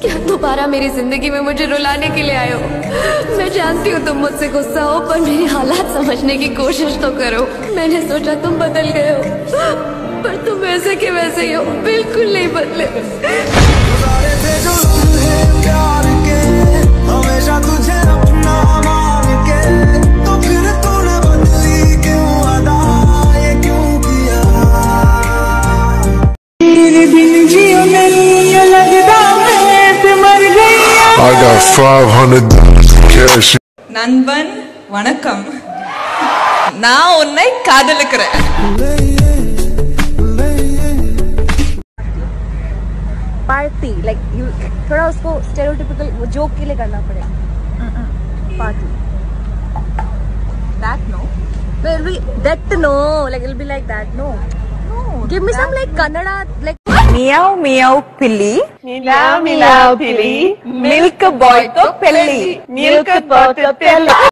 क्या दोबारा मेरी ज़िंदगी में मुझे रुलाने के लिए आए हो? मैं जानती हूँ तुम मुझसे गुस्सा हो पर मेरी हालात समझने की कोशिश तो करो। मैंने सोचा तुम बदल गए हो पर तुम वैसे के वैसे ही हो बिल्कुल नहीं बदले। हमेशा तुझे अपना मान के। तो फिर तूने बदली क्यों अदा ये क्यों किया? बिन जियो I got 500 cash. நண்பன் வணக்கம் நான் உன்னை காதலிக்கிறேன் पार्टी लाइक यू थोड़ा उसको स्टेरियोटिपिकल वो जोक के लिए करना पड़ेगा party that no no it'll be that no like it'll be like that no give me some like kannada like meow meow పిల్లి. మిలావ్ మిలావ్ పిల్లి. మిల్క్ బాయ్తో పెళ్ళి మిల్క్ బాయ్తో పెళ్ళి